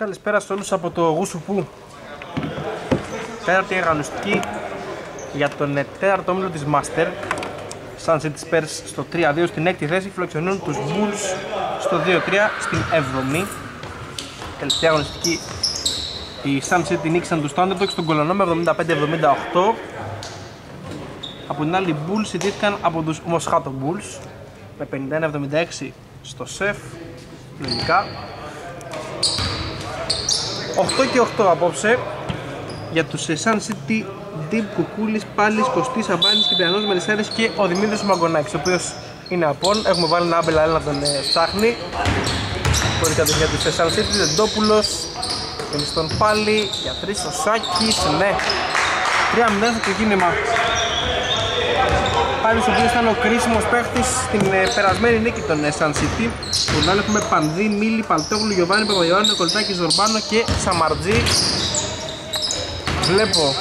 Καλησπέρα σε όλους από το Γουσουπού Τέταρτη αγωνιστική για τον ε, τέταρτο όμιλο της Master Sun City Spurs στο 3-2 στην έκτη θέση φιλοξενούν τους Bulls στο 2-3 στην 7η Τελευταία αγωνιστική. Οι Sun City νίκησαν τους Thunderdogs στον Κολονό με 75-78 Από την άλλη οι Bulls ιτήθηκαν από τους Moscato Bulls με 51-76 στο σεφ λογικά 8 και 8 απόψε για τους Sun City Deep Κουκούλης, Πάλης, Κωστής, Αμπάνης, Κυπριανός, Μελισσέρης και ο Δημήτρης Μαγκονάκης ο οποίος είναι απόν, έχουμε βάλει ένα άμπελα να τον ε, ψάχνει. Μπορεί κατευθείαν τους Sun City, Δεντόπουλος είναι στον Πάλι, για τρεις ο Σάκης, ναι. 3-0 στο ξεκίνημα Πάλι ο οποίος ήταν ο κρίσιμος παίχτης στην ε, περασμένη νίκη των ε, Sun City Τον άλλο έχουμε Πανδί, Μίλη, Παλτόγλου, Γιωβάνη, Παπαγιωάννη, Κολτάκη, Ζορμπάνο και Σαμαρτζή. Βλέπω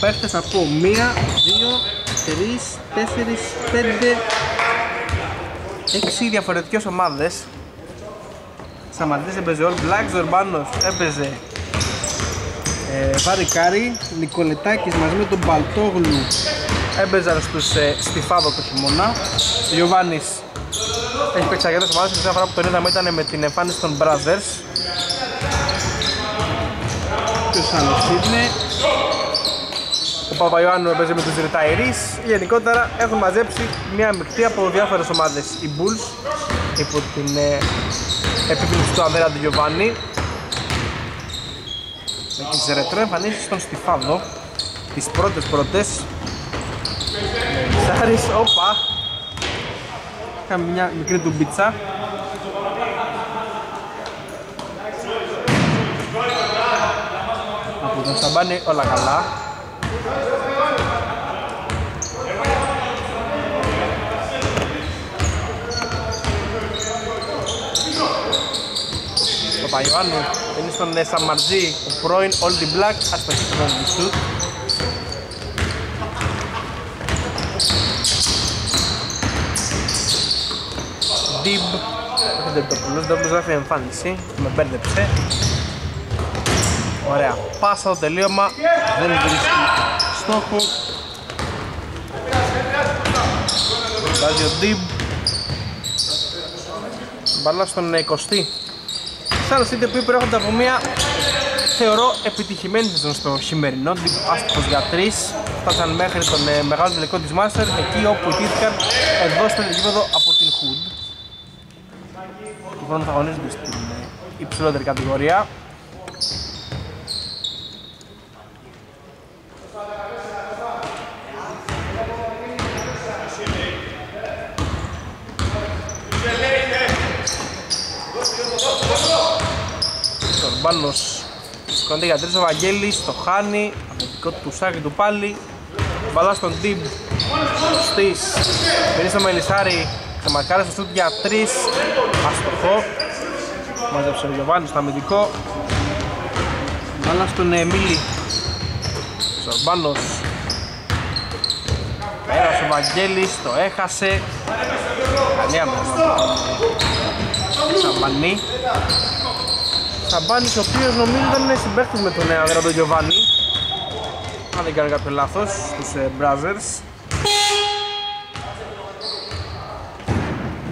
παίχτες από 1, 2, 3, 4, 5, 6 διαφορετικές ομάδες. Σαμαρτζής έπαιζε All Black, Ζορμπάνος έπαιζε ε, Βαρικάρη, Νικολετάκης μαζί με τον Παλτόγλου έπαιζαν στους ε, Στιφάδο το χειμώνα. Ο Γιωβάνης έχει παίξει αρκετές ομάδες, η φορά που τον είδαμε ήταν με την εμφάνιση των Brothers. Ποιος άλλος είναι; Ο Παπαϊωάννου έπαιζε με τους Retirees. Γενικότερα έχουν μαζέψει μια μεικτή από διάφορες ομάδες. Οι Bulls υπό την ε, επίβλεψη του Ανδρέα του Γιωβάνη. Με τις ρετρό εμφανίσεις στον Στιφάδο. Τις πρώτες πρώτες Σάρις, όπα Είχαμε μια μικρή του μπίτσα Από τον Σαμπάνι όλα καλά Το Παϊωάννου είναι στον Σαμαρτζή, ο πρώην Old Black, ας πετύχει τον Σουτ Dib Δεν το πουλούς, δεν γράφει εμφάνιση Με μπέρδεψε. Ωραία, πάσα το τελείωμα Δεν βρίσκει στόχο. Βάζει ο Dib Μπαλά στον 20 Σαν City που προέρχονται από μια θεωρώ επιτυχημένη σεζόν στο χειμερινό. Άστοχος για 3 φτάσαν μέχρι τον ε, μεγάλο τελικό της Master εκεί όπου ιτήθηκαν εδώ στο γήπεδο από την Hood λοιπόν θα αγωνίζονται στην ε, υψηλότερη κατηγορία. Μπάνος Κοντή για τρεις ο Βαγγέλης, το χάνει Αμυντικό του Σάκη του πάλι. Μπαλά στον Τιμπ Στης Πήρε στο Μελισάρη Ξεμαρκάρει στο σούτ για τρεις. Αστοχό Μάζεψε ο Γιωβάνης στο αμυντικό. Μπαλά στον Εμίλη Σορμπάνος Πέρασε ο Βαγγέλης, το έχασε. Καλή άμεσα Σαμπανί. Σαμπάνης ο οποίος νομίζω ήταν συμπαίχτης με τον Ανδρέα τον Γιωβάνη. Αν δεν κάνει κάποιο λάθος στους ε, Brothers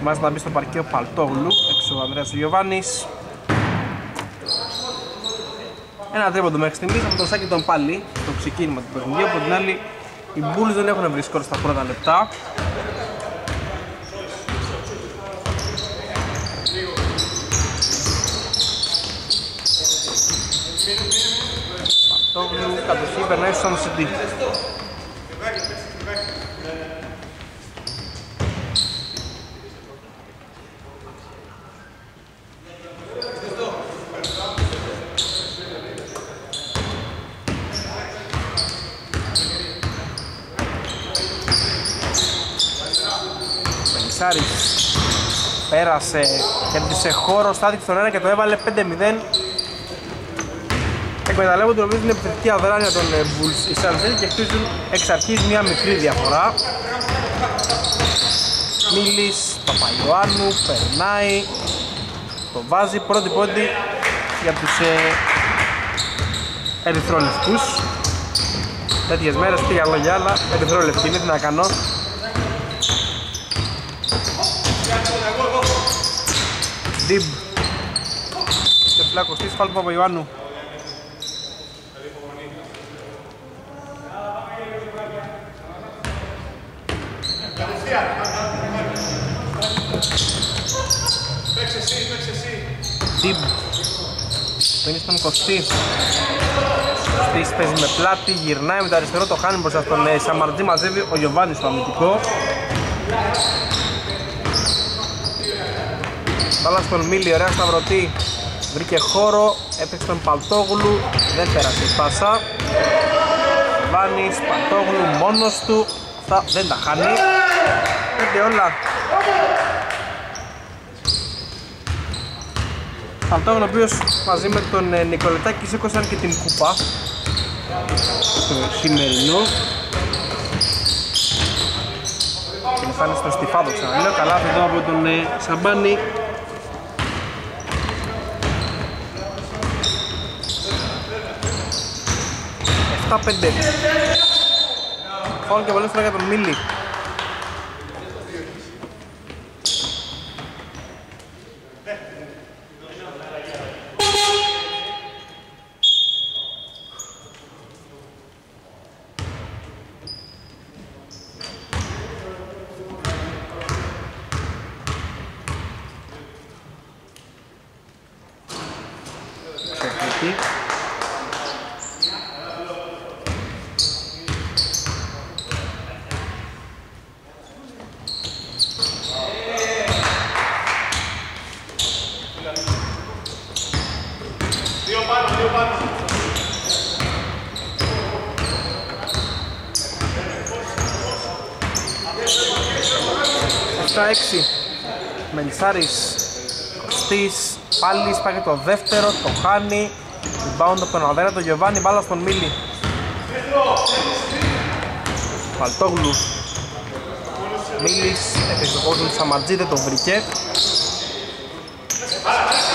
Μάλιστα να μπει στο παρκείο Παλτόγλου έξω ο Ανδρέας ο Γιωβάνης ένα τρίποντο μέχρι στιγμής από τον Σάκη τον πάλι το ξεκίνημα του παιχνιδιού. Από την άλλη οι Bulls δεν έχουν βρει σκορ στα πρώτα λεπτά. Παρτόγλου κατοχή περνάει στο City. Μελισσάρης πέρασε, κέρδισε χώρο, στάθηκε στον ένα και το έβαλε 5-0 εκμεταλλεύονται νομίζω την επιθετική αδράνεια των ε, Bulls οι Sunset και χτίζουν εξ αρχής μια μικρή διαφορά. Μίλης, Παπαϊωάννου, περνάει το βάζει πρώτη πρώτη για τους ε, ερυθρόλευκους τέτοιες μέρες και για λόγια άλλα ερυθρόλευκοι είναι τι να κάνω Διμπ και φλακωστής φάλου Παπαϊωάννου. Τιμπ Παίρνει στον Κωστή. Κωστής παίζει με πλάτη, γυρνάει με το αριστερό, το χάνει μπροστά στον ε, Σαμαρτζή, μαζεύει ο Γιωβάνης στο αμυντικό Μπάλα στον Μίλη, ωραία σταυρωτή. Βρήκε χώρο, έπαιξε τον Παλτόγλου, δεν πέρασε η πάσα. Γιωβάνης, Παλτόγλου μόνος του, θα, δεν τα χάνει. Πέντε όλα. Παλτόγλου ο οποίος μαζί με τον ε, Νικολετάκη σήκωσαν και την κούπα. Του σημερινού και φάνε στο στιφάδο ξαναλέω. Καλά εδώ από τον ε, Σαμπάνη Εφτά πέντε Φάουν και πολύ φορά για τον Μίλη Εξαιρετική. Εφτά έξι. Μελισσάρης Κωστής πάλι σπάγει το δεύτερο, το χάνει. Rebound από τον Αβέρα, το Γιωβάνι, μπάλα στον Μίλη Παλτόγλου. Μίλης, έπαιξε το κόκκινο του Σαματζή, δεν το βρήκε.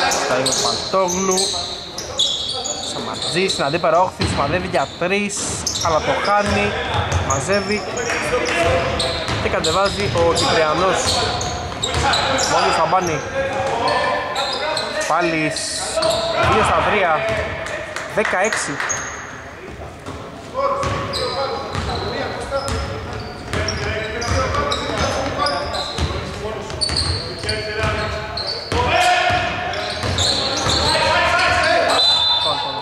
Αυτά είναι ο Παλτόγλου. Σαματζή στην αντίπερα όχθη, σημαδεύει για τρεις αλλά το χάνει, μαζεύει και κατεβάζει ο Κυπριανός. Μόλις θα μπάνει πάλι 2 στα 3 16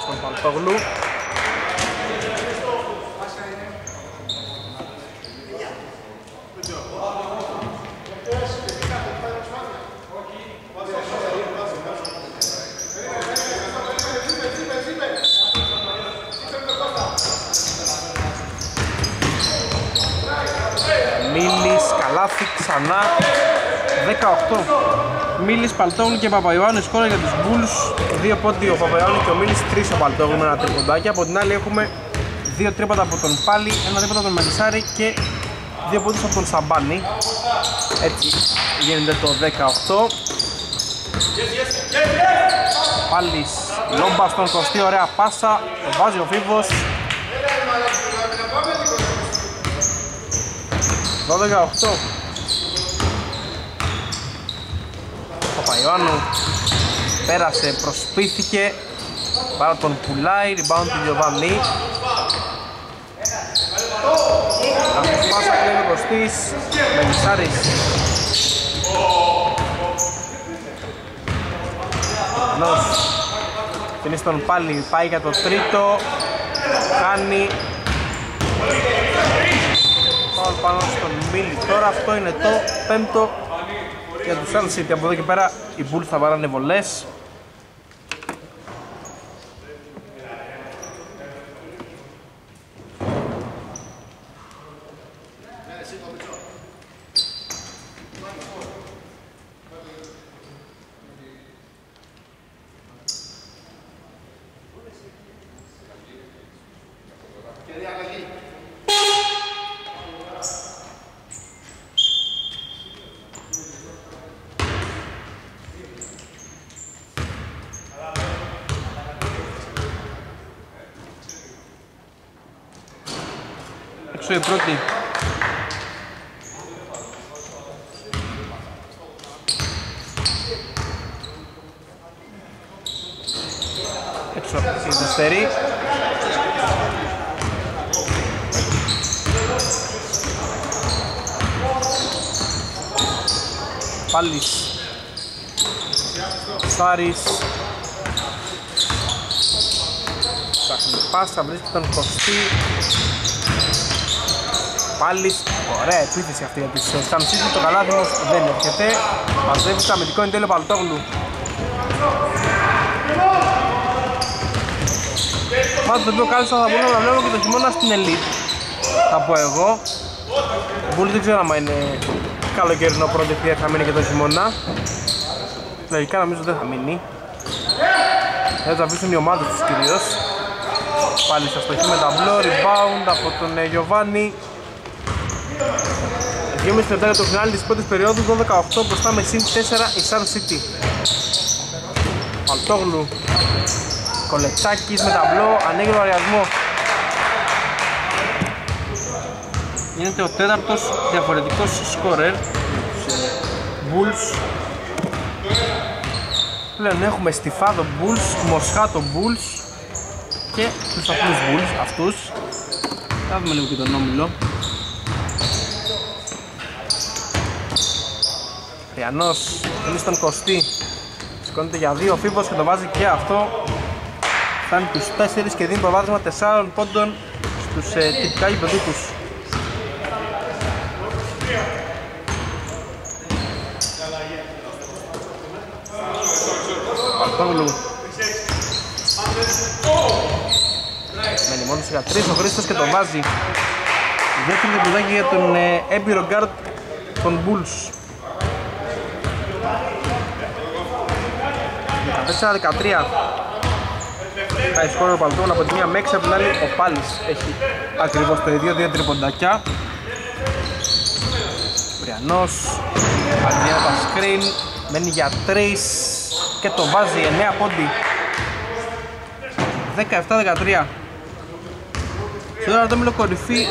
στον Παλτόγλου Μίλης, Καλάθη, ξανά. 18 Μίλης, Παλτόγλου και Παπαϊωάννης. Σκόρε για τους Bulls. Δύο πόντι ο Παπαϊωάννης και ο Μίλης, τρεις ο Παλτόγλου με ένα τριποντάκι. Από την άλλη έχουμε δύο τρίποτα από τον Πάλι, ένα τρίποτα από τον Μελισσάρη και δύο πόντους από τον Σαμπάνη Έτσι γίνεται το 18 Πάλις, λόμπας στον Κωστή, ωραία πάσα, το βάζει ο Φίβος. 12-18 Παπαϊωάννου πέρασε, προσπίθηκε. Πάρα τον πουλάει, rebound του Γιωβάνι. Αμέσως πάσα κλέβει ο Κωστής Μελισσάρης. Ενός Την στον πάλι πάει για το τρίτο. Κάνει. Πάω πάνω στον Μίλι τώρα αυτό είναι το πέμπτο για τους Sun City από εδώ και πέρα οι Bulls θα βάλανε βολές η πρώτη. Έξω η δεύτερη. Πάλις Σάρης Ψάχνει πάσα, βρίσκει τον Κωστή Πάλις, ωραία επίθεση αυτή για τις Σαν το καλάθι όμως δεν έρχεται. Μαζεύει το αμυντικό εν τέλει Παλτόγλου. Πάντως το οποίο κάλεσα θα μπορούμε να βλέπω και το χειμώνα στην Elite. Θα πω εγώ. Μπούλ δεν ξέρω αν είναι καλοκαιρινό πρώτο θα μείνει και το χειμώνα. Λογικά νομίζω δεν θα μείνει. Έτσι θα αφήσουν οι ομάδες τους κυρίως. Πάλι στο στοχή με ταμπλό, rebound από τον ε, Γιωβάνι 2,5 λεπτά για το φινάλι της πρώτης περίοδου 12-18 μπροστά με συν 4 η Sun City. Παλτόγλου Κολετσάκης με ταμπλό, ανοίγει λογαριασμό γίνεται ο τέταρτος διαφορετικός σκόρερ Bulls. Πλέον έχουμε Στιφάδο Bulls, Μοσχάτο Bulls και τους απλούς Bulls αυτούς. Θα δούμε λίγο και τον όμιλο Ριανός, είναι στον Κωστή. Σηκώνεται για δύο φίβος και το βάζει και αυτό. Φτάνει τους 4 και δίνει προβάδισμα 4 πόντων στους ε, τυπικά υποδίκους. Παλτόγλου Μένει μόνος για τρεις ο Χρήστος και το βάζει. Δεύτερο διπλουδάκι για τον ε, έμπειρο γκαρντ των Bulls 14-13 Πάει σκόρ ο Παλτών από τη μία μέξη από την άλλη. Ο Πάλης έχει ακριβώς το ίδιο, δύο τριποντάκια Βριανός, Αντιένα τα screen, μένει για 3 και το βάζει 9 πόντι. 17-13 Σε τώρα το μήλο κορυφή.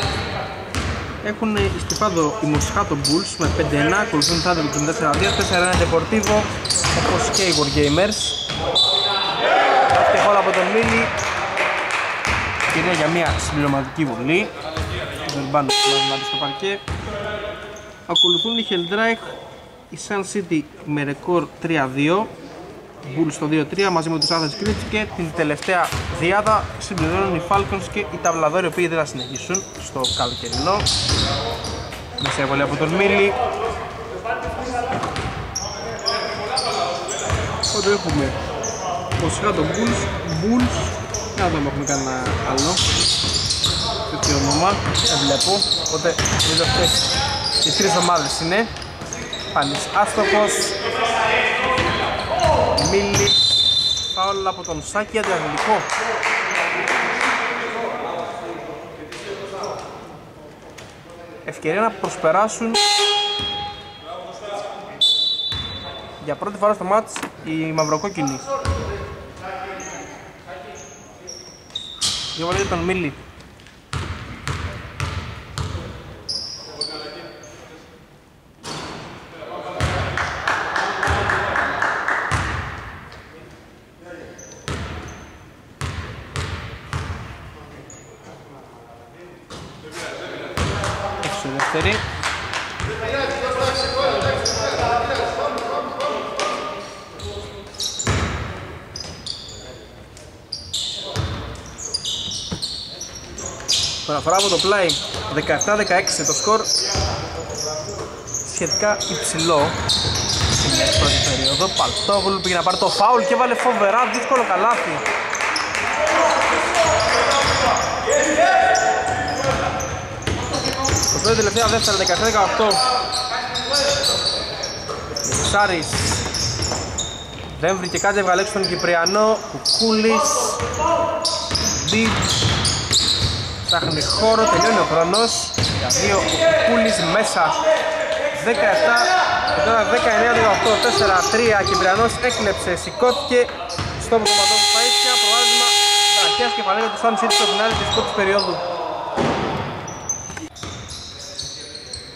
Έχουν ιστιφάδο η Μοσχάτο Bulls με 5-1, ακολουθούν Thunder με 4-2, 4-1 Deportivo όπως και οι Wargamers Δεύτερη χώρα από τον Μίλη. Και είναι για μια συμπληρωματική βολή δεν πάνε στο παρκέ. Ακολουθούν οι Helldreich, η Sun City με ρεκόρ 3-2 Bulls στο 2-3 μαζί με τους Athens Crits και την τελευταία διάδα συμπληρώνουν οι Falcons και οι Ταυλαδόροι οι οποίοι δεν θα συνεχίσουν στο καλοκαιρινό. Μεσαία βολή από τον Μίλη. Οπότε έχουμε; Μοσχά τον Bulls, Bulls να δούμε έχουμε κανένα άλλο. Τέτοιο όνομα, δεν βλέπω. Οπότε είναι αυτές. Οι τρεις ομάδες είναι. Πάνης άστοχος Μίλης Φάουλ από τον Σάκη αντιαγγλικό Ευκαιρία να προσπεράσουν. Για πρώτη φορά στο μάτς η μαυροκόκκινη Για τον Μίλη δεύτερη. Παραφορά από το πλάι. 17-16 το σκορ. Σχετικά υψηλό. Στην πρώτη περίοδο. Παλτόγλου πήγε να πάρει το φάουλ και βάλε φοβερά. Δύσκολο καλάθι. Τώρα τελευταία δεύτερα 17-18 Σάρης Δεν βρήκε κάτι έβγαλε έξω τον Κυπριανό. Κουκούλης. Μπιτ Ψάχνει χώρο, τελειώνει ο χρόνος. Για δύο ο Κουκούλης μέσα 17 και τώρα 19-18 4-3 Κυπριανός έκλεψε, σηκώθηκε στο κομματό του Παΐσια προβάδισμα βραχιάς κεφαλαίου του Sun City στο φινάλι της πρώτης περίοδου.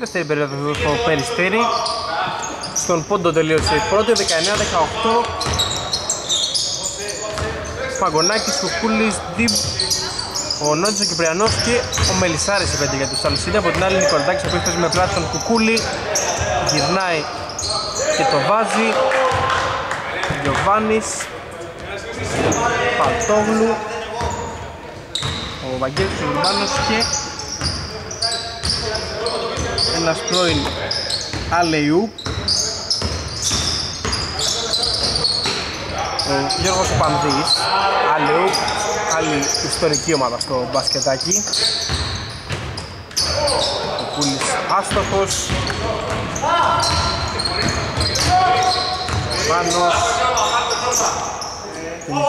Δεύτερη περίοδο στο Περιστέρι. Στον πόντο τελείωσε η πρώτη, 19-18. Παγκονάκης, Κουκούλης, Διμπ, ο Νότης ο Κυπριανός και ο Μελισάρης επέντε για τους Αλσίδη. Από την άλλη Νικολτάκης, ο οποίος παίζει με πλάτη τον Κουκούλη. Γυρνάει και το βάζει. Γιωβάνης. Πατόγλου. Ο Βαγγέλης Ουρμπάνος και ένας πρώην Αλεϊού ο Γιώργος Πανδής Αλεϊού άλλη ιστορική ομάδα στο μπασκετάκι. Ο Κούλης άστοχος. Πάνος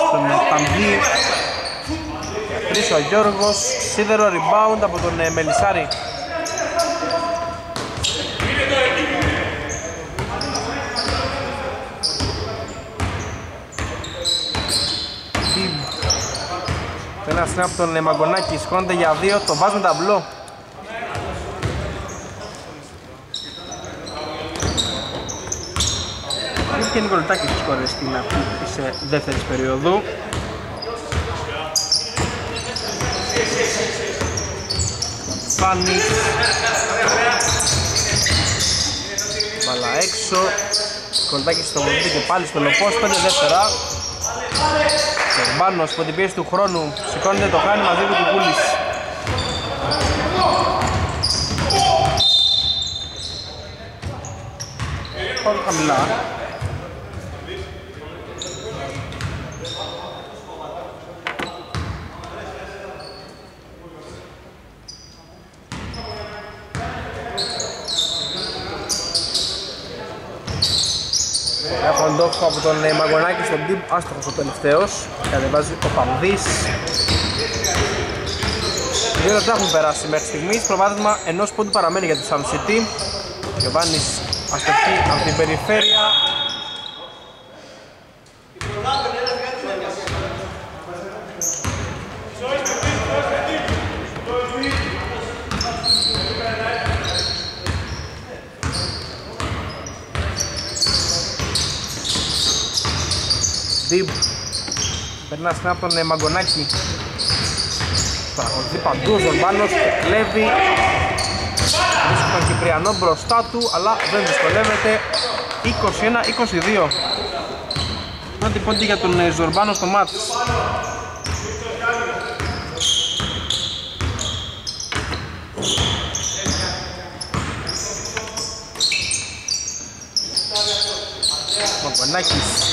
στον Πανδή Τρεις ο Γιώργος. Σίδερο rebound από τον ε, Ένα snap από τον Μαγκονάκης, σκόνται για δύο, το βάζουν ταμπλό. και Νικολιτάκη στις κόρες στην αρχή της ε, δεύτερης περίοδου. Φάνης Μπαλά έξω Νικολιτάκης στο βολίδι και πάλι στο λοπός 5 δεύτερα Σερμπάνος από την πίεση του χρόνου. Σηκώνεται το χάνει μαζί του Κουκούλης. Πολύ χαμηλά Φοντόφκο από τον ε, Μαγκονάκη στον Deep, άστοχος ο τελευταίος. Κατεβάζει ο Παμδής Δύο λεπτά έχουν περάσει μέχρι στιγμής. Προβάδισμα ενός πόντου παραμένει για το Sun City. Γιωβάνης αστοχή από την περιφέρεια Deep Περνάς στην από τον ε, Μαγκονάκη. Παρακολουθεί παντού ο Ζορμπάνος και κλέβει. Βρίσκει τον Κυπριανό μπροστά του αλλά δεν δυσκολεύεται. 21-22 Πρώτη πόντι για τον ε, Ζορμπάνο στο μάτς. Μαγκονάκης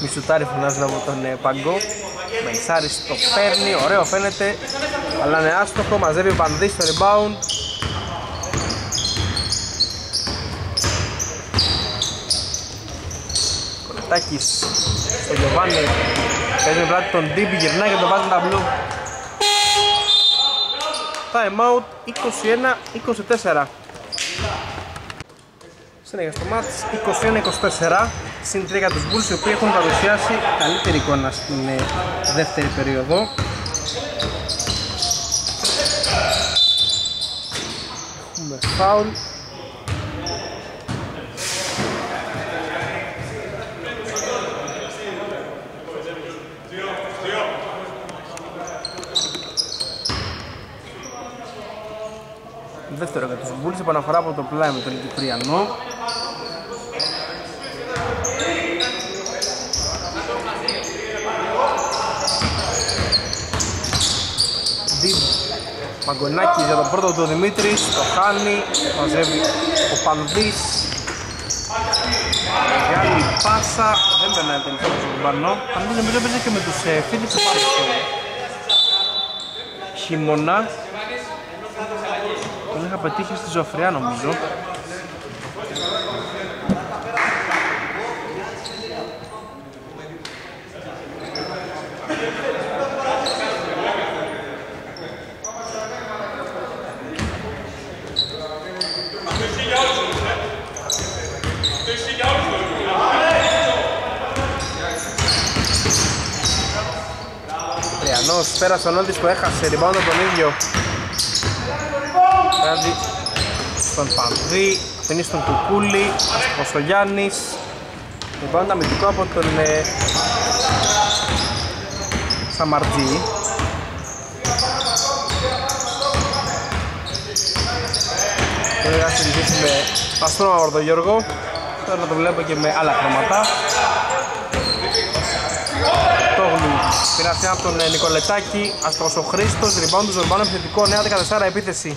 Μισουτάρι φωνάζουν από τον ε, Παγκό. Μενσάρης το παίρνει, ωραίο φαίνεται. Αλλά είναι άστοχο, μαζεύει ο Πανδής στο rebound. Κορετάκης στο Γιωβάνι. Παίζει με πλάτη τον Ντίμπι, γυρνάει και τον βάζει ταμπλού Time out 21-24 Συνέχεια στο μάτς 21-24 συν 3 για τους Bulls οι οποίοι έχουν παρουσιάσει καλύτερη εικόνα στην ε, δεύτερη περίοδο. Έχουμε φάουλ. Δεύτερο για τους Bulls επαναφορά από το πλάι με τον Κυπριανό Μαγκονάκη για τον πρώτο του Δημήτρης, το χάνει, μαζεύει ο Πανδής Μεγάλη πάσα, δεν περνάει τελικά από τον Πανό Πανδής νομίζω παίζει και με τους ε, φίλους του Πάρης χειμώνα. Τον είχα πετύχει στη Ζωφριά νομίζω πέρασε ο Νόντις που έχασε rebound από τον ίδιο Πέραντι στον Πανδί, αφήνει στον Κουκούλη, ο Γιάννης. Λοιπόν, τα αμυντικό από τον ε, Σαμαρτζή. Τώρα να συνεχίσει με αστρόμαυρο τον Γιώργο. Τώρα να το βλέπω και με άλλα χρώματα. Τόγλου πειράζει από τον ε, Νικολετάκη, Αστρός ο Χρήστος, rebound του Ζορμπάνου επιθετικό, νέα 14 επίθεση.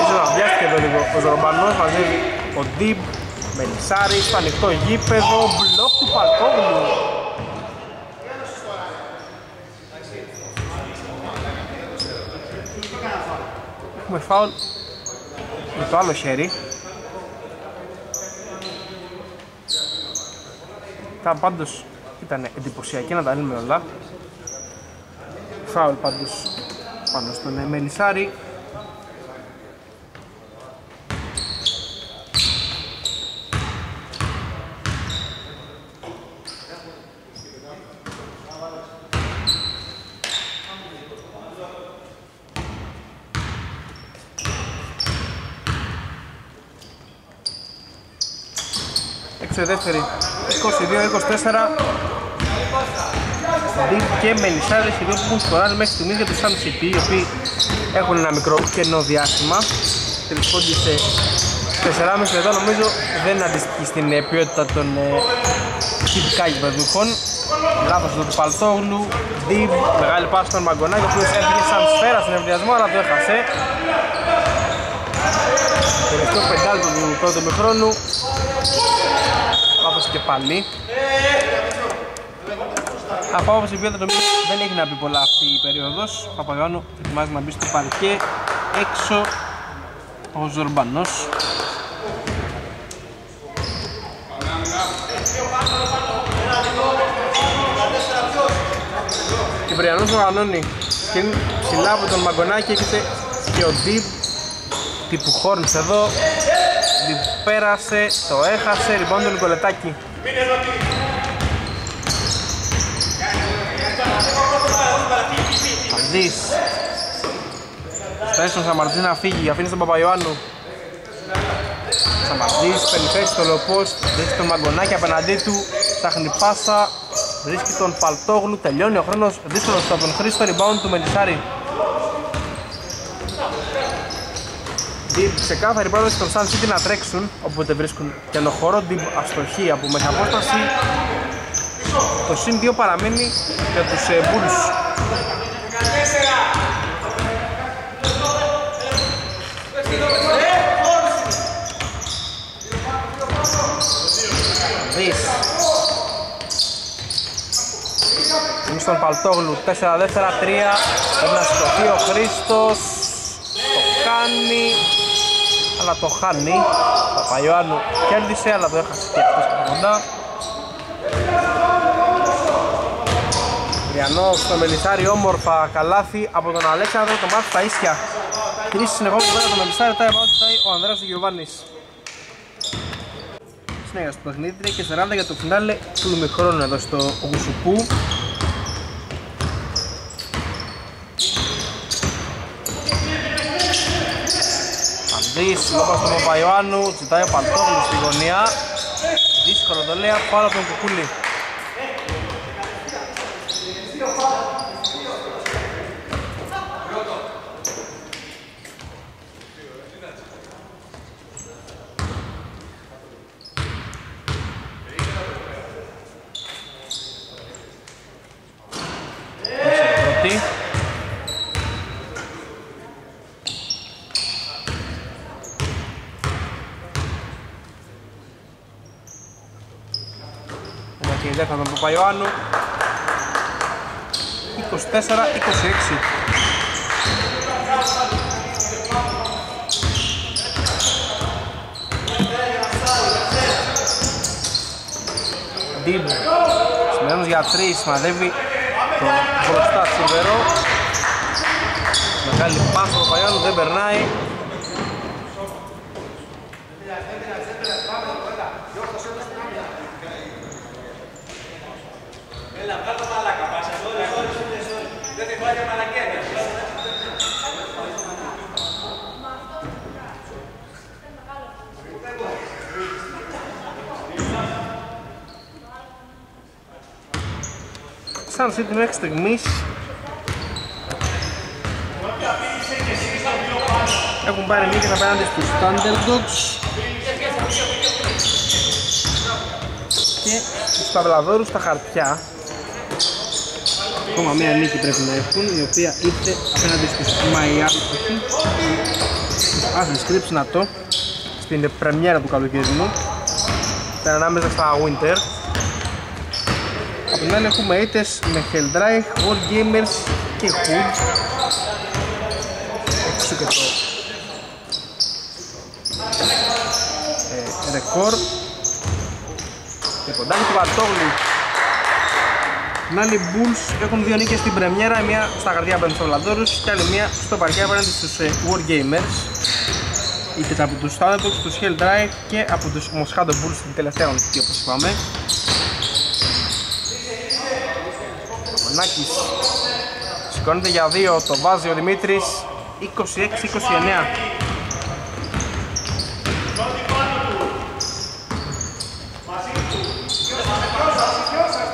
Ίσως να βιάστηκε εδώ λίγο ο Ζορμπανός, μαζεύει ο Ντίμπ, Μελισάρη, στο ανοιχτό γήπεδο, μπλοκ του Παλτόγλου. Έχουμε φάουλ με το άλλο χέρι. Ήταν πάντως ήταν εντυπωσιακή να τα λέμε όλα. Φάουλ πάντως. Πάνω στον Μελισάρη. Έξω η δεύτερη. 22-24 Deep και Μελισσάδες οι δύο που έχουν σκοράρει μέχρι στιγμής για τους Sun City οι οποίοι έχουν ένα μικρό κενό διάστημα. Τρεις πόντους σε 4,5 εδώ νομίζω δεν αντιστοιχεί στην ε, ποιότητα των ε, τυπικά γηπεδούχων. Λάθος εδώ του Παλτόγλου Deep, μεγάλη πάση στον Μαγκονάκη ο οποίος έφυγε σαν σφαίρα στον ευδιασμό αλλά το έχασε. Τελευταίο πεντάλτο του πρώτου μηχρόνου. Λάθος και πάλι από άποψη ποιότητα νομίζω δεν έχει να πει πολλά αυτή η περίοδος. Ο Παπαγιάννου ετοιμάζει να μπει στο παρκέ έξω ο Ζορμπανός. Κυπριανός οργανώνει και είναι ψηλά από τον Μαγκονάκη έχετε και ο Ντιπ τύπου Χόρνς εδώ Ντιπ πέρασε, το έχασε, λοιπόν τον Νικολετάκη Σαμαρτζής Φτάνει στον Σαμαρτζή να φύγει, αφήνει στον Παπαϊωάννου. Σαμαρτζής παίρνει θέση στο λοπός, βρίσκει τον Μαγκονάκη απέναντί του Ψάχνει πάσα, βρίσκει τον Παλτόγλου, τελειώνει ο χρόνος δύσκολος από τον Χρήστο, rebound του Μελισσάρη. Σε κάθε πρόταση των Sun City να τρέξουν όποτε βρίσκουν καινοχώρο, την αστοχή από μέσα απόσταση. Το συν 2 παραμένει για τους ε, Bulls. Δεις Είναι στον Παλτόγλου 4 δεύτερα 3 Πρέπει να σηκωθεί ο Χρήστος. Το κάνει Αλλά το χάνει. Παπαϊωάννου κέρδισε αλλά το έχασε και αυτός από κοντά Τριανός στο Μελισάρι όμορφα καλάθι από τον Αλέξανδρο το μάθει στα ίσια Τρεις συνεχόμενες πέρα το Μελισάρι τα πάει ο Ανδρέας Γιωβάνης. Συνέχεια στο παιχνίδι 3 και 40 για το φινάλε του ημιχρόνου εδώ στο Γουσουπού. Ανδρής, λόγω στον Παπαϊωάννου, ζητάει ο Παντόγλου στη γωνία. Δύσκολο το λέει, πάνω από τον Κουκούλη δεύτερο τον Παπαϊωάννου 24-26 Ντίμπ σημαίνοντας για 3 σημαδεύει το μπροστά Σιβερό Μεγάλη πάσα του Παπαϊωάννου δεν περνάει Sun City μέχρι στιγμής έχουν πάρει νίκες απέναντι στους Thunderdogs. Και στους Παυλαδόρους στα χαρτιά. Ακόμα μία νίκη πρέπει να έχουν η οποία ήρθε απέναντι στους Miami στους Athens Crips να το στην πρεμιέρα του καλοκαιρινού ήταν ανάμεσα στα Winter από την άλλη έχουμε ήττες με Helldrake, Wargamers και Hood έξω και το ε, ρεκόρ και κοντά του Βαρτόγλου την άλλη Bulls έχουν δύο νίκες στην πρεμιέρα, μία στα καρδιά απέναντι στους Βλαδόρους και άλλη μία στο παρκέ απέναντι στους ε, Wargamers. Είτε από τους Thunderdogs, τους Hell Drive και από τους Moscato Bulls στην τελευταία νίκη όπως είπαμε Ο Νάκης σηκώνεται για δύο, το βάζει ο Δημήτρης. 26-29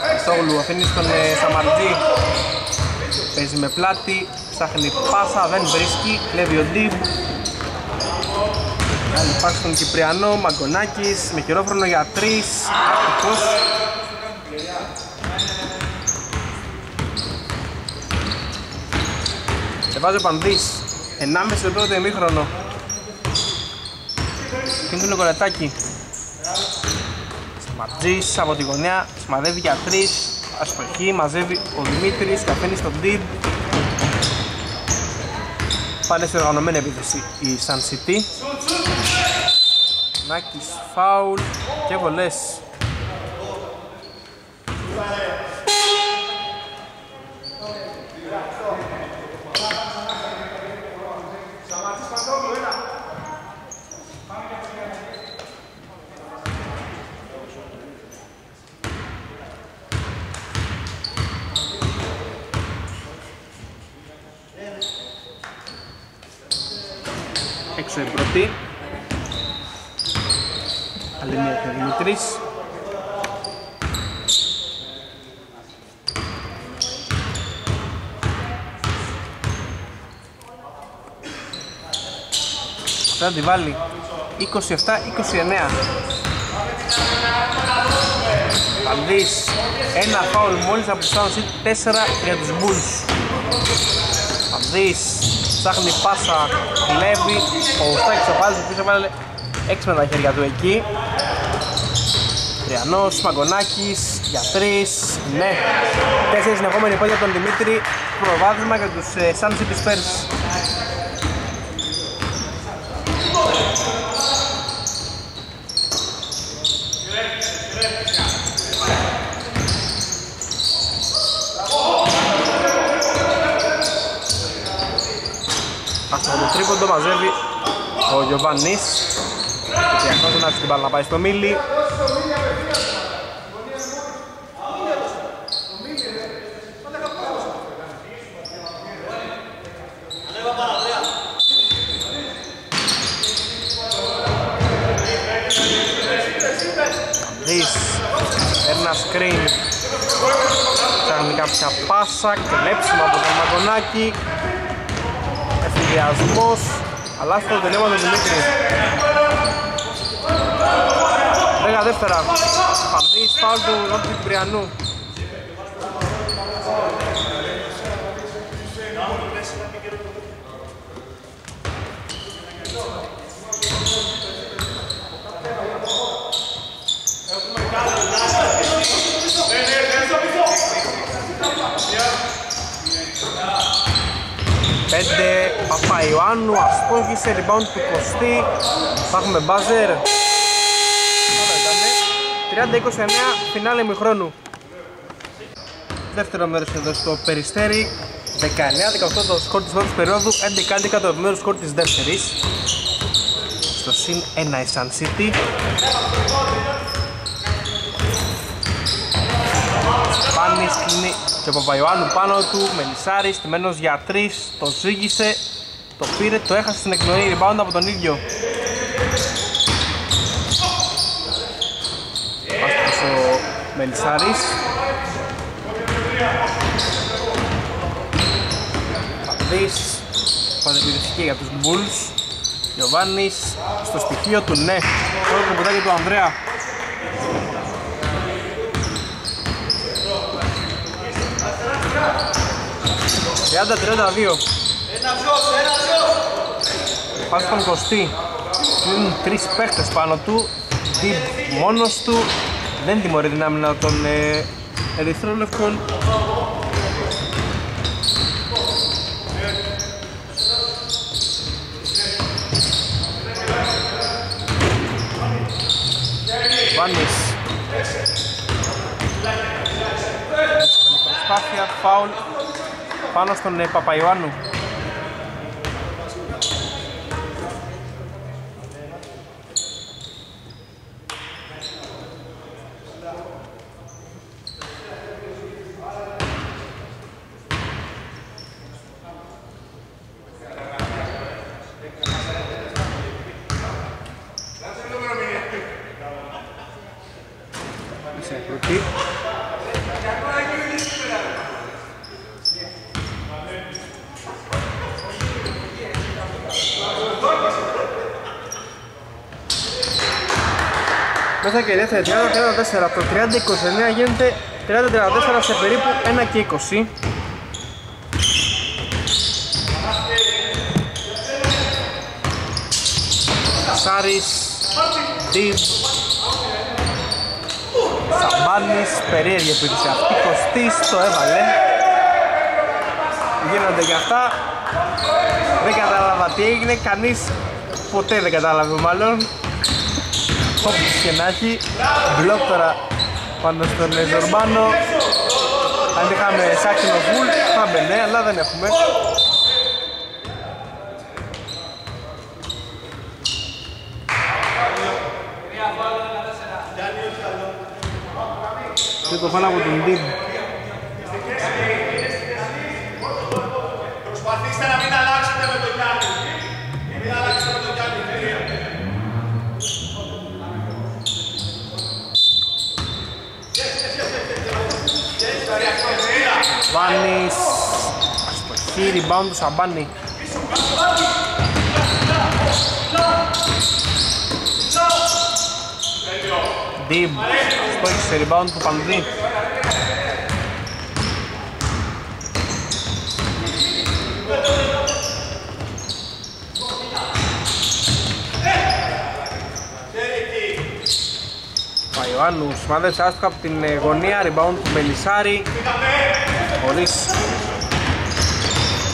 Χριστόγλου αφήνεις στον ε, Σαμαρτζή παίζει με πλάτη ψάχνει πάσα, δεν βρίσκει κλέβει ο Ντίμπ Άλλη πάση στον Κυπριανό, Μαγκονάκης με χειρόφρονο για τρεις άτυχος Σε βάζει ο Πανδής 1,5 λεπτό το ημίχρονο είναι το κολετάκι Ματζής από τη γωνιά, σημαδεύει για τρεις Αστοχή, μαζεύει ο Δημήτρης, καφένει στον Did Πάνε σε οργανωμένη επίθεση η Sun City. Νάκης φάουλ και βολές έξω η πρώτη άλλη μία και ο Δημητρής θα τη βάλει 27-29 Πανδής ένα φάουλ μόλις από τους Sound 4 για τους Bulls. Πανδής ψάχνει πάσα, κλέβει, ο Στάκης ο Πάζης πίσω βάλε έξι με τα χέρια του εκεί. Τριανός, Μαγκονάκης, για τρεις, ναι. Τέσσερις συνεχόμενοι πόδια από τον Δημήτρη, προβάδισμα για τους ε, Sun City Spurs. Τρίποντο μαζεύει ο Γιωβάνης και αυτός να την μπάλα να πάει στο Μίλι. Δεις, ένα screen. Ψάχνει κάποια πάσα, κλέψιμο από τον Μαγκονάκη Ενδιασμός αλλά στο τελείωμα του Δημήτρη. Δέκα δεύτερα. Παντής φάουλ του Νότου Κυπριανού. Πέντε Παπαϊωάννου αστόχησε, rebound του Κωστή. Θα έχουμε μπάζερ. 30-29 φινάλε ημιχρόνου. Δεύτερο μέρος εδώ στο Περιστέρι. 19-18 το σκορ της πρώτης περίοδου. 11-11 το επιμέρους σκορ της δεύτερης. Στο συν 1 η Sun City Πάνης κλείνει και ο Παπαϊωάννου πάνω του, Μελισάρης, στημένος για 3, το ζήγησε, το πήρε, το έχασε στην εκνοή, rebound από τον ίδιο. Άστοχος ο Μελισάρης. Παπδής, παντεπιδευτική για τους Bulls. Γιωβάνης στο στοιχείο του ναι. Πρώτο κομπουδάκι του Ανδρέα. Τριάντα, τριάντα δύο. Πας στον Κωστή. Είναι τρεις παίχτες πάνω του. Τιμπ μόνος του. Δεν τιμωρεί δυνάμει να τον ε, ερυθρόλευκον. Βάνης Προσπάθεια, φάουλ πάνω στον ε, Παπαϊωάννου μέσα και η δεύτερη 30-34 το 30-29 γίνεται 30-34 σε περίπου 1 και 20 Σάρης, Ντιβ, Σαμπάνης, περίεργη επίθεση αυτή, Κωστής το έβαλε. Γίνονται και αυτά. Δεν κατάλαβα τι έγινε, κανείς ποτέ δεν κατάλαβε μάλλον Όπως και να έχει, μπλοκ τώρα πάνω στον Ζορμπάνο Αν είχαμε σάξινο φουλ θα μπαινε, αλλά δεν έχουμε. Και το φάνα από τον Ντίμπ Προσπαθήστε να μην αλλάξετε με το Γιάννη. Μην αλλάξετε με το Γιάννη. Βάνης. Αστοχή, rebound του Σαμπάνη Ντίμπ Στόχισε σε rebound του Πανδί. Παϊωάννου σημάδεψε άστοχα από την ε, γωνία, rebound του Μελισάρη χωρίς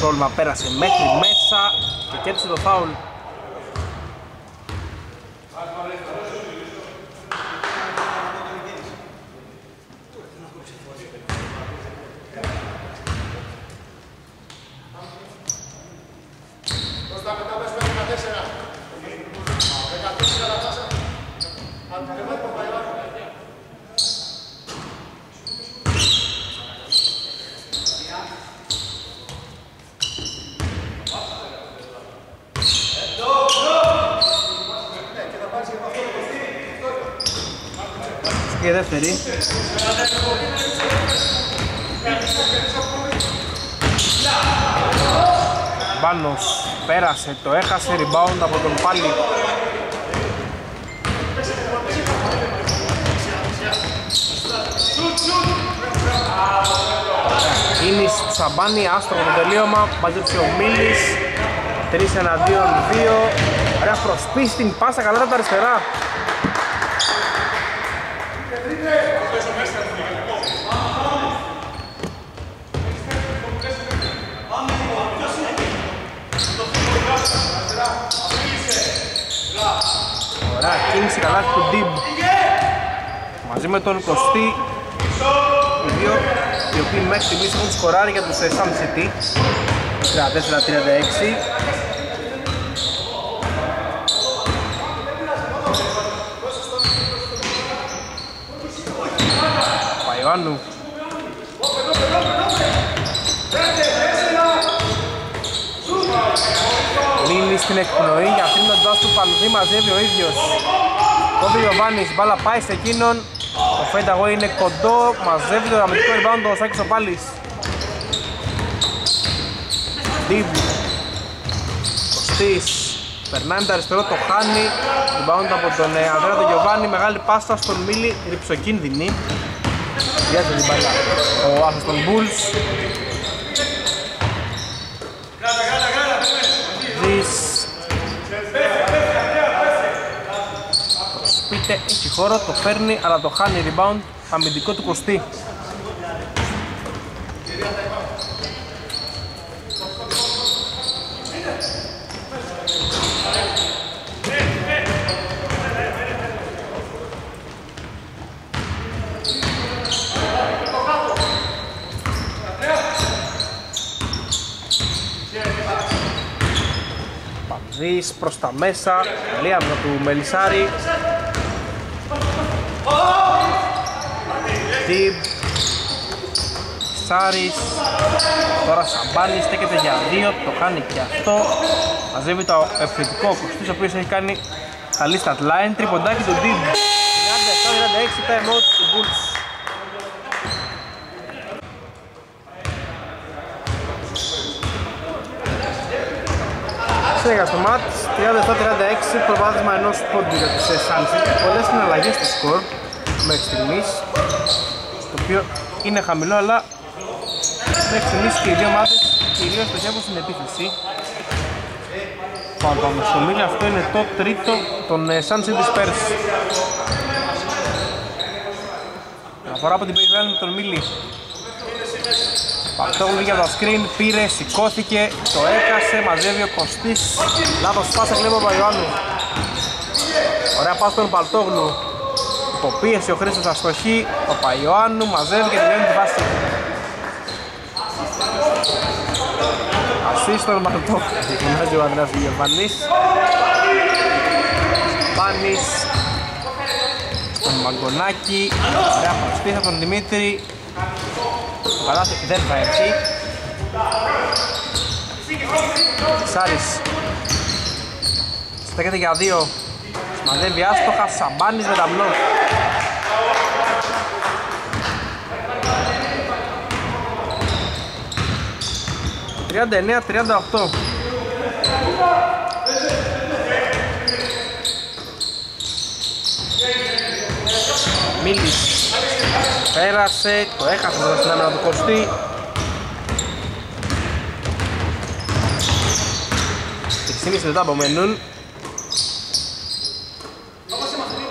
πρόβλημα πέρασε μέχρι μέσα και κέρδισε το φάουλ και δεύτερη. Μπάνος πέρασε, το έχασε, rebound από τον Πάλι. Κίνηση του Σαμπάνη, άστροπο το τελείωμα, μαζέψε ο Μίλης. 3 εναντίον 2 Ωραία προσπίσει την πάσα καλά από τα αριστερά Ωραία, κίνηση καλά του Ντίμπ Μαζί με τον Κωστή Οι δύο οι οποίοι μέχρι στιγμής έχουν σκοράρει για τους Sun City. 34-36 Ιωάννου Μείνει στην εκπνοή για αφήνοντάς του Παλουδί μαζεύει ο ίδιος Κόβει ο Βάνης, μπάλα πάει σε εκείνον Το fade away είναι κοντό, μαζεύει το αμυντικό rebound ο Σάκης ο Πάλης. Ντίμπ. Κωστής. Περνάει με το αριστερό, το χάνει. Rebound από τον ε, Ανδρέα τον Γιωβάνη. Μεγάλη πάσα στον Μίλη, ρηψοκίνδυνη. Βιάζει την μπάλα. Ο Άθος των Bulls. Δις. Σπίτε, έχει χώρο, το παίρνει, αλλά το χάνει rebound. Αμυντικό του Κωστή. Παπδής προς τα μέσα, καλή άμυνα του Μελισάρη. Τιμπ. Σάρης. Τώρα Σαμπάνης στέκεται για δύο, το κάνει και αυτό. Μαζεύει το επιθετικό Κωστής, ο οποίος έχει κάνει καλή stat line. Τριποντάκι του Τιμπ. 37-36 time out του Bulls. Συνέχεια στο μάτς, 37-36, προβάδισμα ενός πόντου για τους Suns. Πολλές συναλλαγές στο σκορ μέχρι στιγμής, στο οποίο είναι χαμηλό, αλλά μέχρι στιγμής και οι δύο ομάδες κυρίως στοχεύουν στην επίθεση. Πάμε πάμε στο μίλιο, αυτό είναι το τρίτο των ε, Suns City Spurs. Αφορά από την baseline με τον Μίλι. Παρτόγλου για το screen, πήρε, σηκώθηκε, το έκασε, μαζεύει ο Κωστής. Λάθος πάσα κλέβει ο Παϊωάννου. Ωραία πάσα στον Παλτόγλου. Υποπίεση ο Χρήστος αστοχή, ο Παϊωάννου μαζεύει και τελειώνει τη βάση. Ασίστ στον Παλτόγλου, φωνάζει ο Ανδρέας Γερμανής. Πάνης, τον Μαγκονάκη, ωραία προσπίθα τον Δημήτρη, το καλάθι δεν θα έρθει. Σάρης. Στέκεται για δύο. Σμαδεύει άστοχα. Σαμπάνης με ταμπλό. Τριάντα εννέα, τριάντα οχτώ. Μίλης Πέρασε, το έχασε τώρα στην άμυνα του Κωστή. Τρισήμιση λεπτά απομένουν.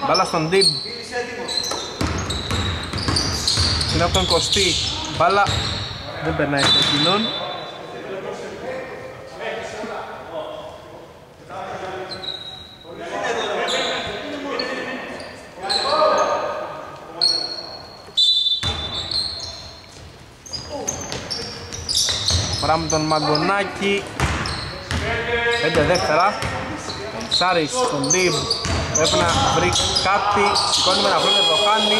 Μπάλα στον Ντίμπ. Είναι από τον Κωστή. Μπάλα δεν περνάει στο κοινόν. Φορά με τον Μαγκονάκη 5 δεύτερα Σάρης στον Ντίμπ Πρέπει να βρει κάτι Σηκώνει με ένα βρούμε το χάνει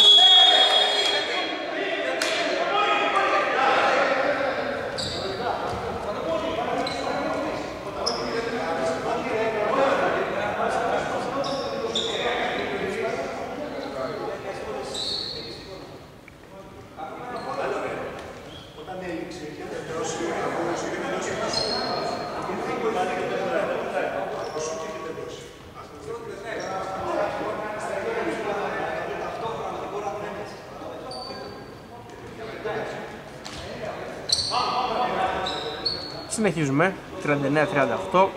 39-38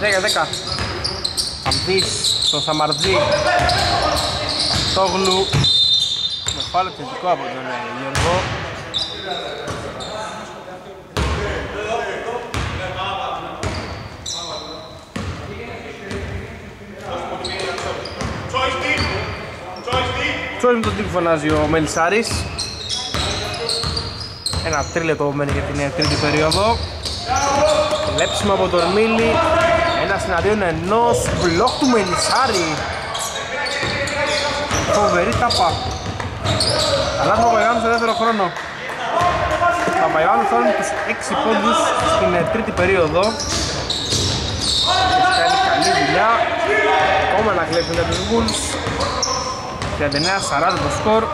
Δέκα, δέκα. Αμπής στον Σαμαρτζή Τόγλου Με φάλε επιθετικό από τον ε, Γιώργο Τσόις με τον τύπο φωνάζει ο Μελισάρης Ένα τρίλεπτο μένει για την τρίτη περίοδο. Κλέψιμο από τον Μίλη. Ένα συναντήον ενός μπλοκ του Μελισάρη Φοβερή τάπα. Αλλά ο Παπαϊάνου στο δεύτερο χρόνο. Παπαϊάνου φτάνει τους 6 πόντους στην τρίτη περίοδο. Δουλειά. Ακόμα να κλέψουν για τους Bulls. 39-40 το σκορ.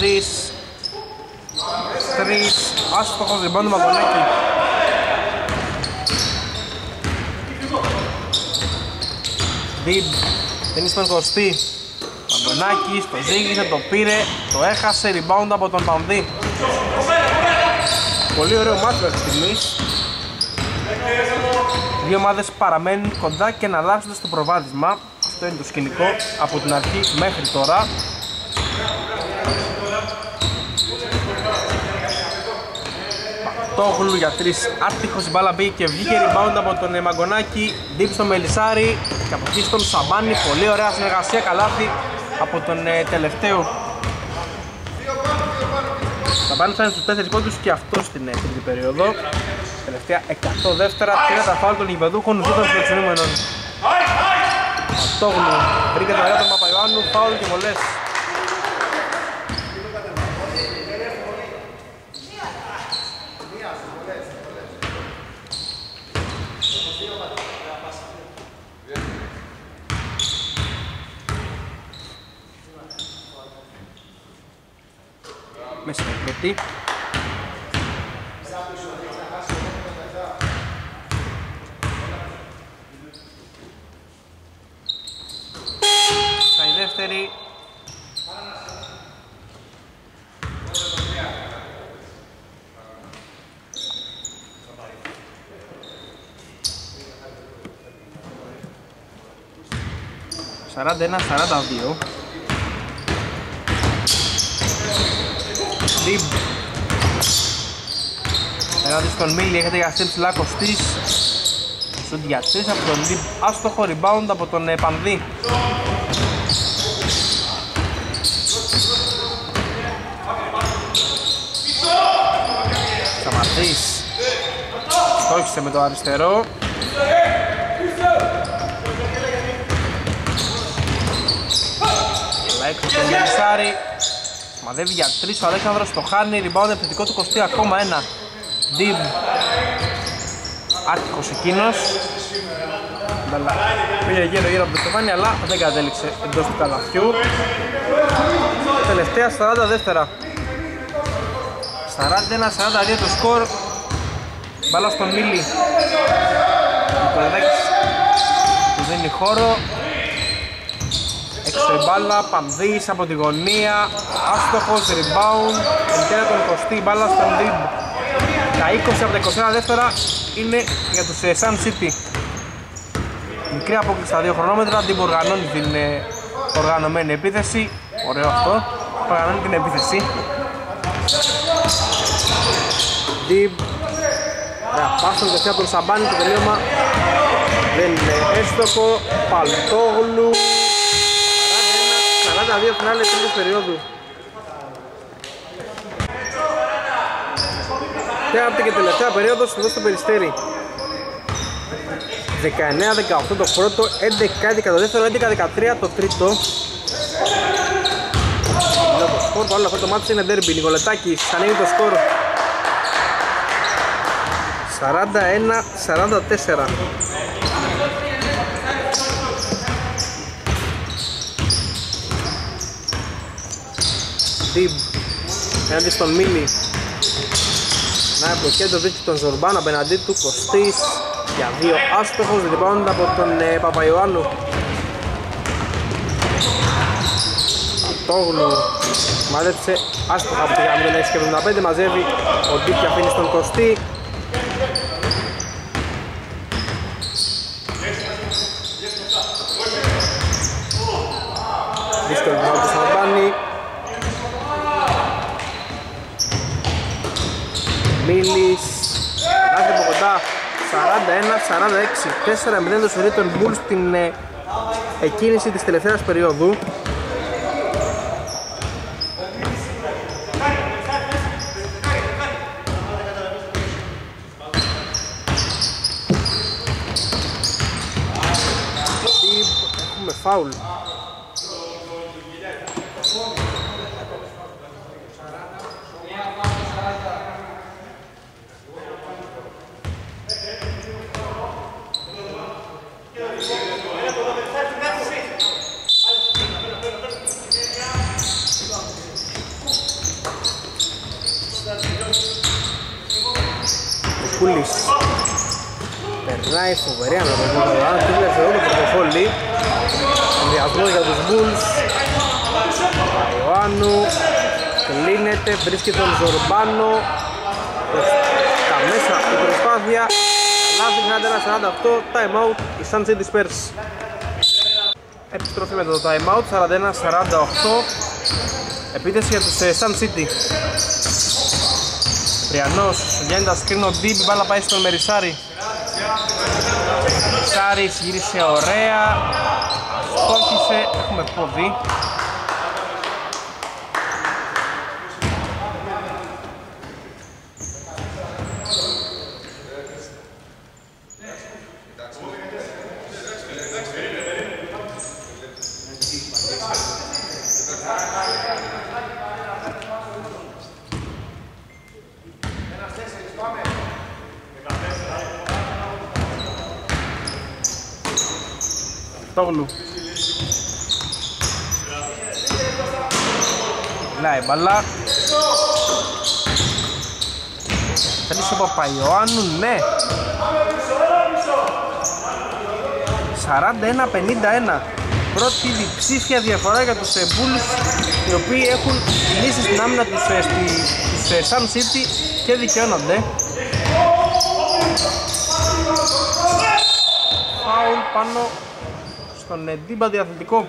3 3 άστοχος rebound του Μαγκονάκη. Διμπ δεν είναι στον Κωστή. Μαγκονάκης το ζήγησε, το πήρε, το έχασε, rebound από τον Πανδί. Πολύ ωραίο μάτι μέχρι στιγμής. Δύο ομάδες παραμένουν κοντά και να αλλάξουν στο προβάδισμα. Αυτό είναι το σκηνικό από την αρχή μέχρι τώρα. Πατόγλου για τρεις άτυχος η μπάλα μπήκε και βγήκε rebound από τον Μαγκονάκη. Deep στο Μελισάρη και από εκεί στον Σαμπάνη πολύ ωραία συνεργασία καλάθι από τον ε, τελευταίο. Σαμπάνη φτάνει στους 4 πόντους και αυτός στην ε, τρίτη περίοδο. Τελευταία 100 δεύτερα πήρε τα φάουλ των γηπεδούχων ζούτων φιλοξενούμενων Πατόγλου βρήκε τα ωραία του Παπαϊωάννου φάουλ και βολές μέσα στην 41-42 στον Μίλι, έχετε για στέψη λάκωστής Σουτ για 3 από τον Deep Άστοχο rebound από τον ε, Πανδύ Σταματής. Στόχισε με το αριστερό. Έξω τον Μελισσάρη Μαδεύει για 3 ο Αλέξανδρος το χάνει, rebound επιθετικό του κοστί ακόμα ένα. Ντιμ. Άτυχος εκείνος. Πήγε γύρω γύρω από το στεφάνι αλλά δεν κατέληξε εντός του καλαθιού. Τελευταία 40 δεύτερα. 41-42 το σκορ. Μπάλα στον Μίλη. Νικολαδάκης του δίνει χώρο. Έξω η μπάλα, Παμδής από τη γωνία, άστοχος, rebound, εντέρα τον 20, μπάλα στον Διμπ. Τα 20 από τα 21 δεύτερα είναι για τους ε, Sun City. Μικρή απόκληση στα δύο χρονόμετρα, Διμπ οργανώνει την ε, οργανωμένη επίθεση, ωραίο αυτό, οργανώνει την επίθεση. Διμπ, ωραία, πάσον το από τον Σαμπάνι, το τελείωμα δεν είναι έστοχο, Παλτόγλου, 42 φινάλε τρίτης περίοδου. Τέταρτη και τελευταία περίοδος εδώ στο Περιστέρι. 19-18 το πρώτο, 11-11 το δεύτερο, 11-13 το τρίτο. Λέω το σκορ, παρόλο αυτό το μάτι είναι derby. Νικολετάκης ανοίγει το σκορ. 41-44. Τιμπ έναντι στον Μίλι. Να το δείχνει τον Ζορμπάν απέναντί του Κωστής για δύο άστοχος λοιπόν από τον ε, Παπαϊωάννου. Πατόγλου μάζεψε άστοχα από τη γραμμή των 6 και 75 μαζεύει ο Ντίπ και αφήνει στον Κωστή Δύσκολη του Ζορμπάνη Μίλης. Κάθε από κοντά. 41-46 4-0 το σωρί των Bulls στην ε, εκκίνηση της τελευταίας περίοδου. Έχουμε φάουλ Κουκούλης Περνάει φοβερή ανατολή του Ιωάννου, τρίλε σε όλο το πορτοφόλι Ενδιασμός για τους Bulls. Ιωάννου. Κλείνεται, βρίσκει τον Ζορμπάνο. Τα μέσα η προσπάθεια. Λάθη 41-48 time out. Η Sun City Spurs. Επιστροφή με το time out. 41-48 επίθεση για τους ε, Sun City. Πριανός βγαίνει τα σκρίνο ο Ντίμπ, μπάλα πάει στον Μερισάρη Μερισάρης γύρισε ωραία. Αστόχησε, έχουμε πόδι Χριστόγλου. Λάει μπαλά. Θέλεις ο Παπαϊωάννου, ναι. 41-51. Πρώτη διψήφια διαφορά για τους Bulls οι οποίοι έχουν λύσει στην άμυνα τους, ε, στη, τους Sun City και δικαιώνονται. Φάουλ πάνω στον Ντίμπα διαθετικό.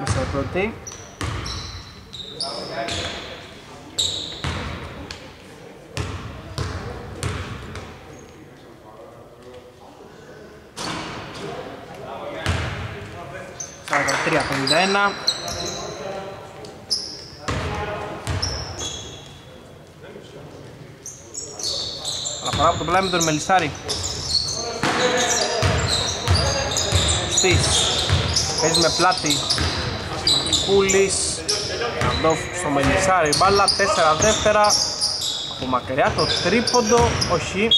Μισό πρώτη. Σαράντα 51 Αναφορά από το πλάι με τον Μελισσάρη. Στης. Παίζει με πλάτη. Κούλης Αντόφ στο Μελισσάρη. Μπάλα 4 δεύτερα. Από μακριά το τρίποντο. Όχι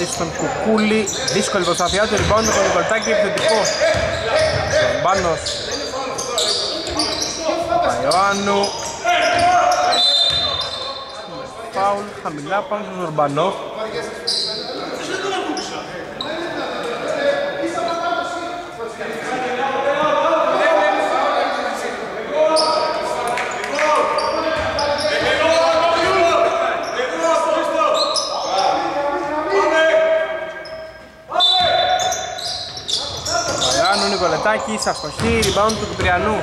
Πέραντι στον Κουκούλη. Δύσκολη προσπαθειά του. Rebound με τον Νικολτάκη επιθετικό. Μπάνος Παϊωάννου. Φάουλ χαμηλά πάνω στον Ζορμπανό Παϊωάννου Νικολετάκης αστοχή rebound του Κυπριανού.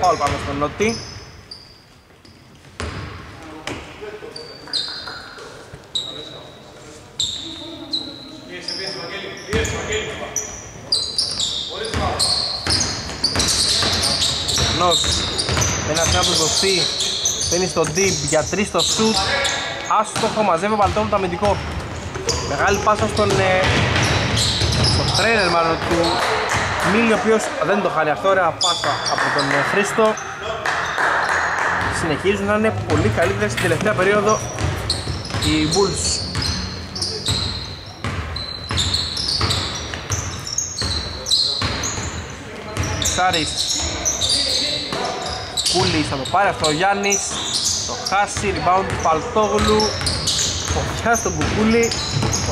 Φάουλ πάνω στον Νότι. Νος ένας να του δοθεί Μπαίνει στο deep για 3 στο shoot. Άστοχο μαζεύει ο Παλτόλου το αμυντικό. Μεγάλη πάσα στον ε, στο τρένερ μάλλον του Μίλη ο οποίος δεν το χάνει αυτό, ωραία πάσα από τον ε, Χρήστο. Συνεχίζουν να είναι πολύ καλύτεροι στην τελευταία περίοδο οι Bulls. Σάρης Κούλης θα το πάρει αυτό ο Γιάννης. Το χάσει, rebound του Παλτόγλου φωτιά στον Κουκούλη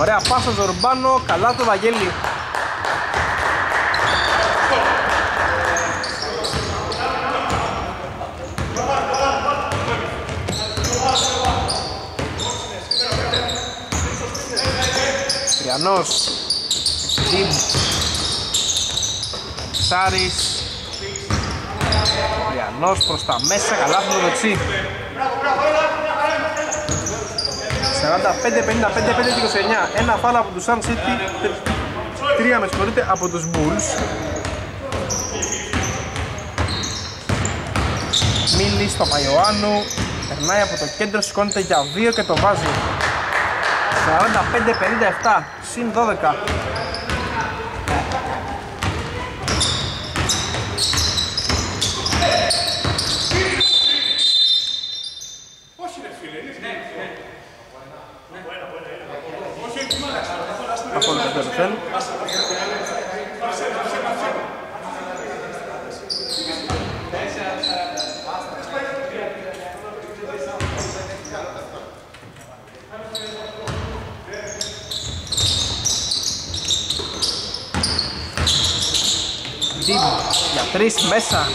ωραία πάσα Ζορμπάνο, καλά το Βαγγέλη Τριανός Τιμ Σάρης Τριανός προς τα μέσα, καλά στο δεξί 45-55-29 Ένα φάλα από τους Sun City 3 με συγχωρείτε από τους Bulls. Μίλη στο Παϊωάννου, περνάει από το κέντρο, σηκώνεται για 2 και το βάζει. 45-57, συν 12. Απόλυτα τέλος Ντιμ για τρεις μέσα.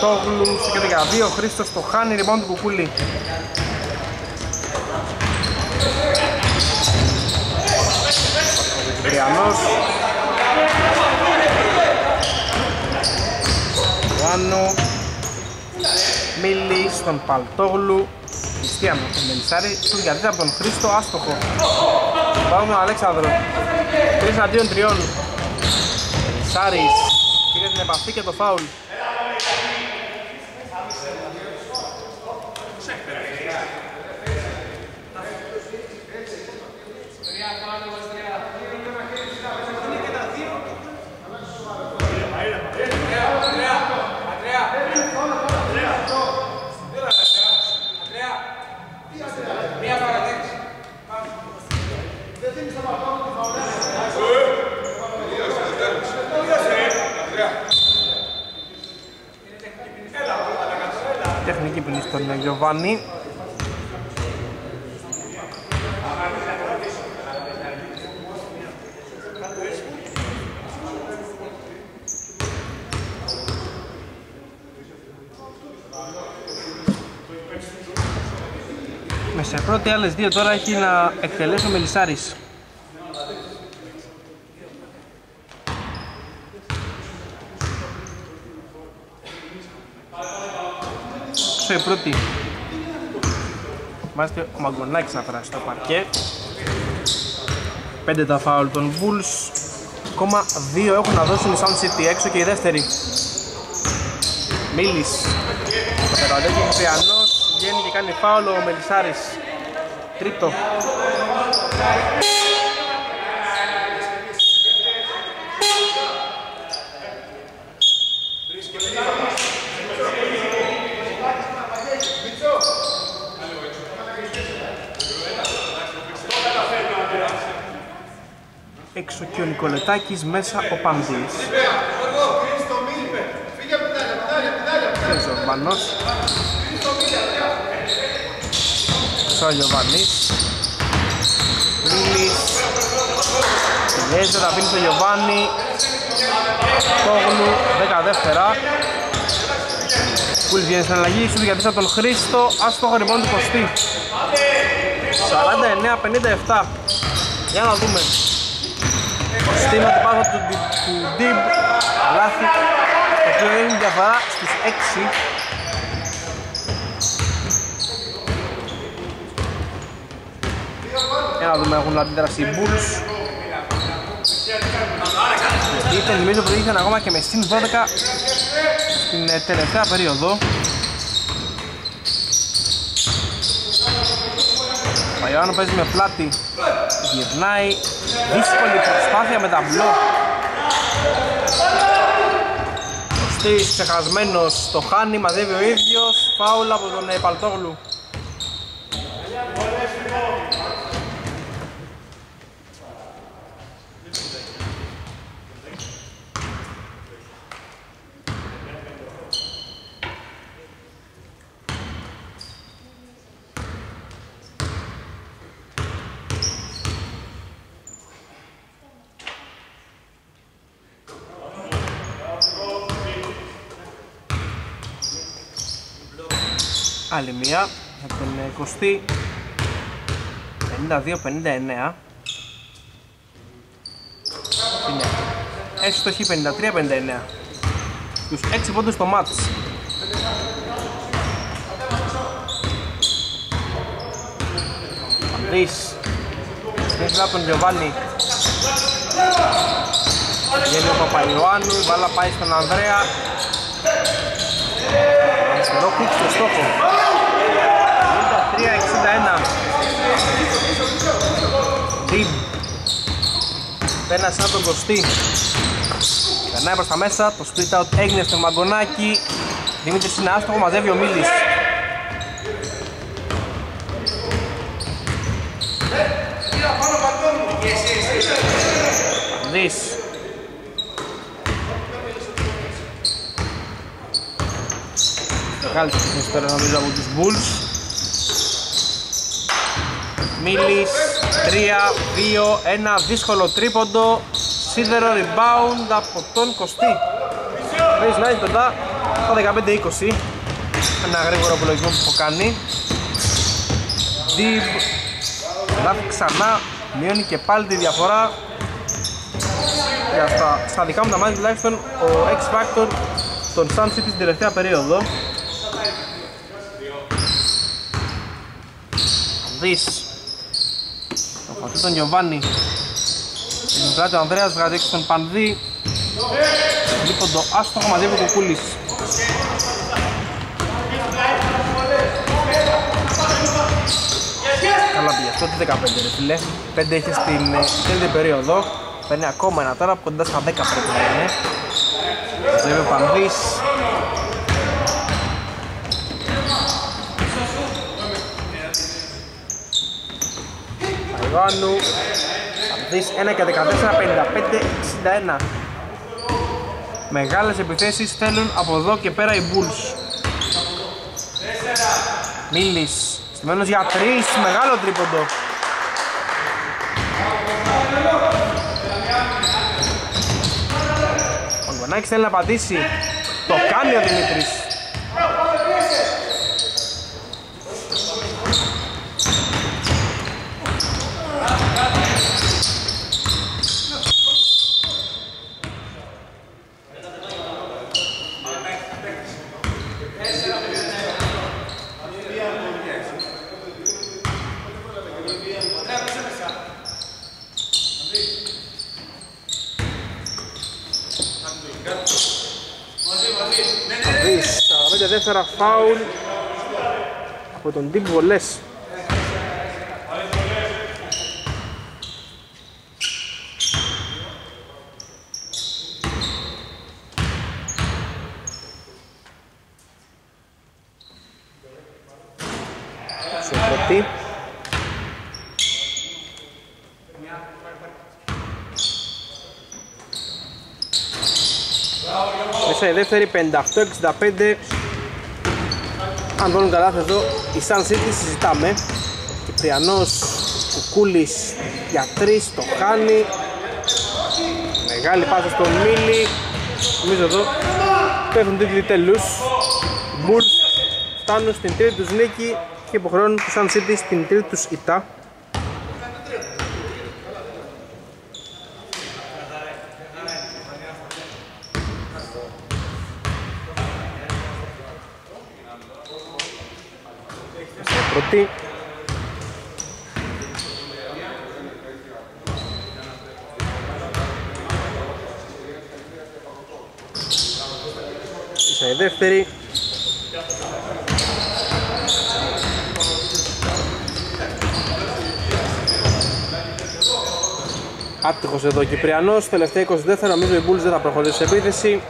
Τόγλου σε για δύο, Χρήστος το χάνει, rebound του Κουκούλη. Τριανός Ιωάννου Μίλη στον Παλτόγλου Χριστιανό τον Μελισάρη Σουτ για από τον Χρήστο άστοχο. Πάμε τον Αλέξανδρο. Τρεις αντίον τριών. Μελισάρης Πήρε την επαφή και το φάουλ Τεχνική ποινή στον Γιωβάνι Με σε πρώτη άλλες δύο τώρα έχει να εκτελέσει ο Μελισσάρης. Πρώτη. Μάλιστα ο Μαγκονάκης να περάσει στο παρκέ. 5 τα φάουλ των Bulls. Ακόμα 2 έχουν να δώσουν οι Sound City έξω και η δεύτερη. Μίλης. Το περαντέκι Χριστιανός βγαίνει και κάνει φάουλ ο Μελισσάρης. Τρίτο. Έξω και ο Νικολετάκης, μέσα ο Παντής. Και ο Ζορμπανός. ο Γιωβάνης Μίλης Πιέζε, θα αφήνει στο Γιωβάνι Τόγλου, 10 δεύτερα Κούλης βγαίνει στην αλλαγή, σου για από τον Χρήστο. Άστοχο λοιπόν του Κωστή. 49-57 Για να δούμε Κωστή με την πάθο του, του Ντιμπ Λάθη Το οποίο είναι διαφορά στις 6 Για να δούμε έχουν αντίδραση οι Bulls. Είτε νομίζω ότι είχαν ακόμα και με συν 12 στην ε, τελευταία περίοδο. Παϊωάννου παίζει με πλάτη, γυρνάει, δύσκολη προσπάθεια με ταμπλό. Στής ξεχασμένος το χάνει, μαζεύει ο ίδιος, φάουλα από τον ε, Παλτόγλου. Άλλη μία από τον 20 52-59 Είναι εύστοχοι 53-59. Τους 6 πόντους στο μάτς. Ανδρής. Στην φυλά τον Γιωβάνι. Βγαίνει ο Παπαϊωάννου, η μπάλα πάει στον Ανδρέα. Αριστερό κουκ στο στόχο. 53-61. Ντιμ. Πέρασε σαν τον Κωστή. Περνάει προς τα μέσα, το split out έγινε στο Μαγκονάκι. Δημήτρης είναι άστοχο, μαζεύει ο Μίλης. Δεις. Μεγάλη τεχνική τώρα νομίζω από τους Bulls. Μίλης, 3, 2, 1, δύσκολο τρίποντο. Σίδερο rebound από τον Κωστή. Παίζει να κοντά στα 15-20. Ένα γρήγορο απολογισμό που έχω κάνει. Διβ. Λάθη ξανά. Μειώνει και πάλι τη διαφορά. Για στα, στα δικά μου τα μάτια τουλάχιστον ο X Factor των Sun City στην τελευταία περίοδο. Δεις. Προσπαθεί τον Γιωβάνι. Την πλάτη ο Ανδρέας βγάζει έξω τον Πανδί. Λοιπόν το άστοχο μαζεύει ο Κουκούλης. Καλά πήγε αυτό, τι 15 ρε φίλε. 5 είχε στην ε, τρίτη περίοδο. Παίρνει ακόμα ένα τώρα, κοντά στα 10 πρέπει να είναι. Μαζεύει ο Πανδής. Ιωάννου Πανδής 1 και 14, 55, 61 Μεγάλες επιθέσεις θέλουν από εδώ και πέρα οι Bulls. Μίλης Στημένος για 3, μεγάλο τρίποντο. Ο Γκονάκης θέλει να πατήσει. Το κάνει ο Δημήτρης Δεις, 45 δεύτερα φάουλ από τον Deep Βολές. Σε πρώτη. Μέσα η δεύτερη 58-65 Αν βάλουν καλά εδώ η Sun City συζητάμε. Κυπριανός Κουκούλης για 3 το χάνει. Μεγάλη πάσα στον Μίλη. Νομίζω εδώ πέφτουν τίτλοι τέλους Bulls φτάνουν στην τρίτη τους νίκη και υποχρεώνουν τη Sun City στην τρίτη τους ητά πρώτη. Ίσα η δεύτερη. Άτυχος εδώ ο Κυπριανός, τελευταία 24 νομίζω οι Bulls δεν θα προχωρήσει σε επίθεση.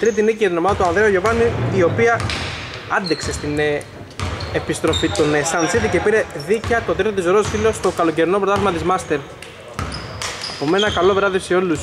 Τρίτη νίκη για την ομάδα του Ανδρέου Γιωβάνη, η οποία άντεξε στην ε, επιστροφή των ε, Sun City και πήρε δίκαια το τρίτο της Ρώσφυλλο στο καλοκαιρινό πρωτάθλημα της Master. Από μένα καλό βράδυ σε όλους.